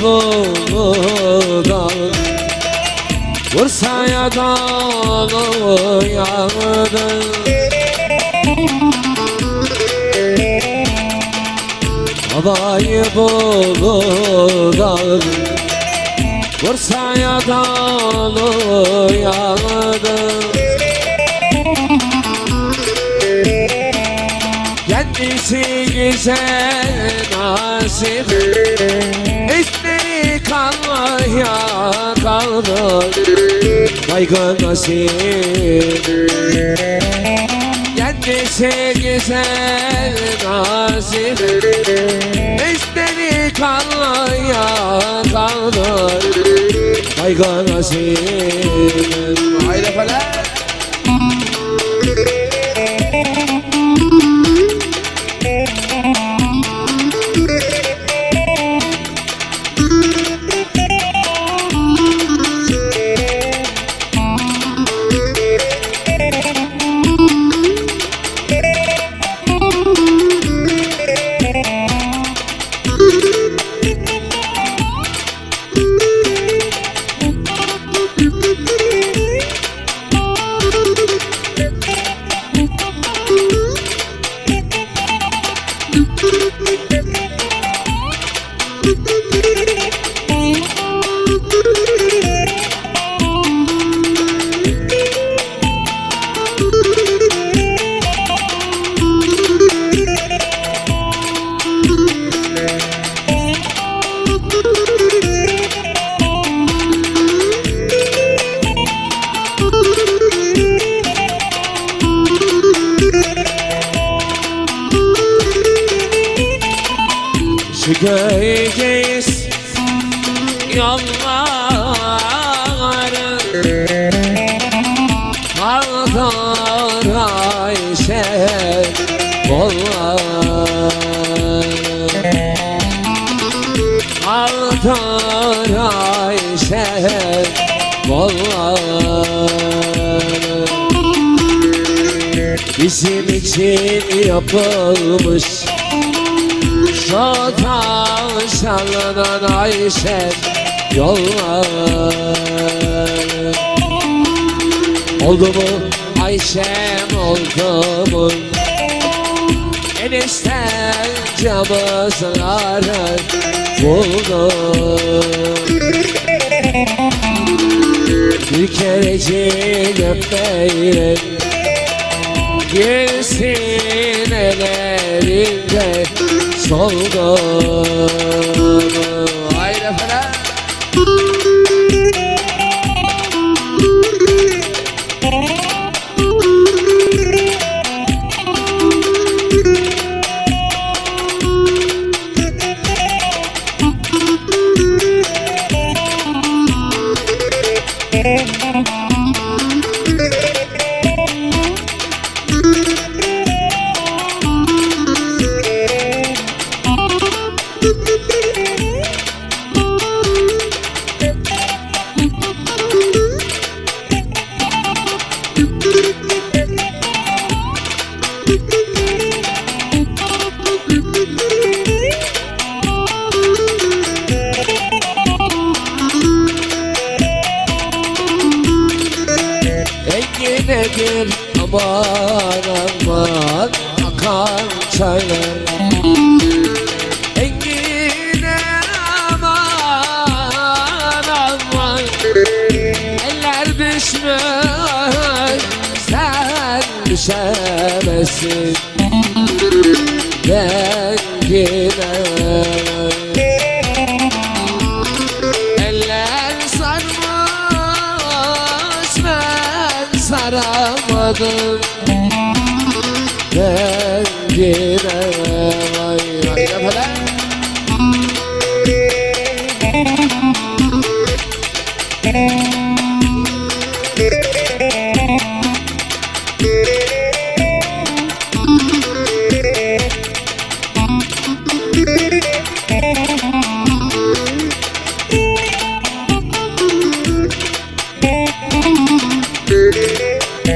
buldan Bursa'ya dolu yağdı Havayı buldan Bursa'ya dolu yağdı Kendisi güzel nasip İsteri kanlıya kaldı. Baygın nasip. Kendisi güzel nasip İsteri kanlıya kaldı. Baygın nasip. Haydi falan. Şu yolları Kaldır Ayşe kolları Kaldır Ayşe kolları Bizim için yapılmış şu tavşanlıdan Ayşe yollar. Oldu mu? Ayşem oldu mu? Enişten camızları buldu. Bir kerecik öpmeyle Girsin ellerinde soldu Bir aman aman akan çaylar. Engine aman aman Eller düşmüş sen düşemezsin. Engine Eller yaramadım Thank you.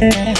Yeah.